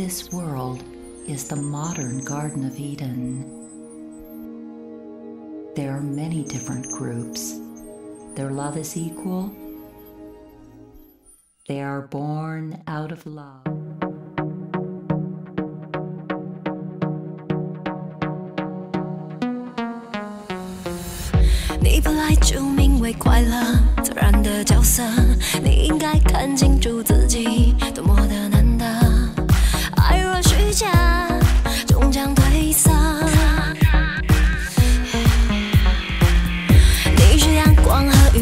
This world is the modern Garden of Eden. There are many different groups. Their love is equal. They are born out of love.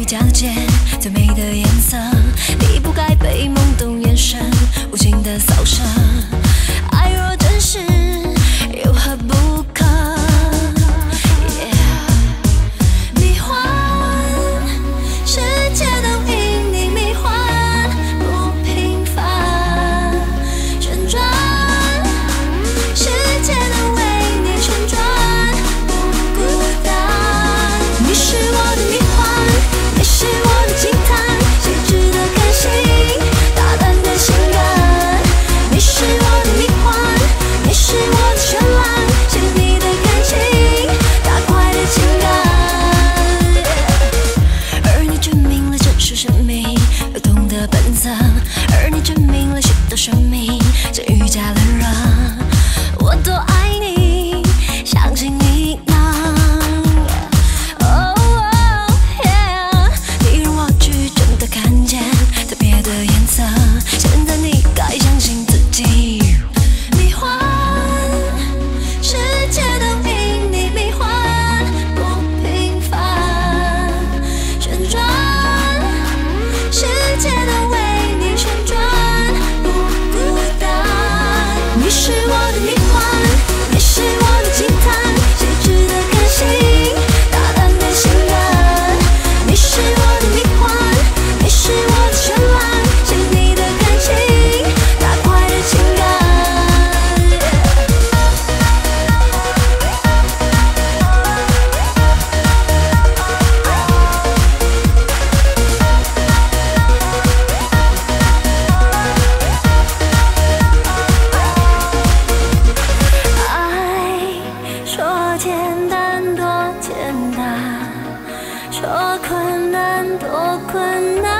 条件，最美的颜色，你不该被懵懂眼神无情的扫射。生命流动的本色而你证明了许多生命像愈加冷热我多爱你相信你能 oh yeah 你让我真的看见特别的颜色多困难多困难。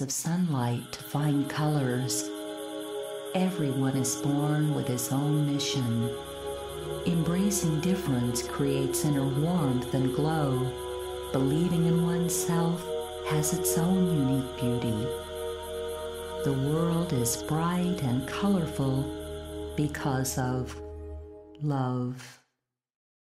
of sunlight to find colors. Everyone is born with his own mission. Embracing difference creates inner warmth and glow. Believing in oneself has its own unique beauty. The world is bright and colorful because of love.